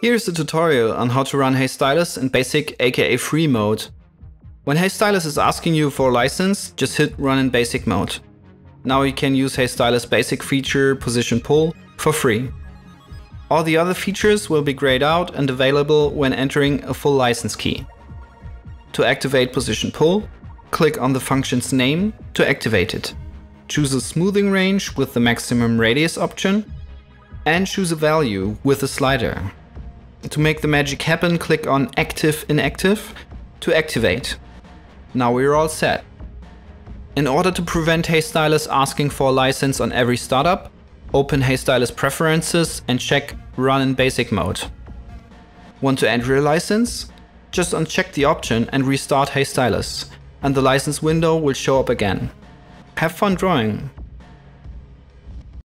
Here's a tutorial on how to run Hej Stylus in basic aka free mode. When Hej Stylus is asking you for a license, just hit run in basic mode. Now you can use Hej Stylus basic feature position pull for free. All the other features will be grayed out and available when entering a full license key. To activate position pull, click on the function's name to activate it. Choose a smoothing range with the maximum radius option and choose a value with a slider. To make the magic happen, click on Active Inactive to activate. Now we're all set. In order to prevent Hej Stylus asking for a license on every startup, open Hej Stylus Preferences and check Run in Basic Mode. Want to enter a license? Just uncheck the option and restart Hej Stylus, and the license window will show up again. Have fun drawing!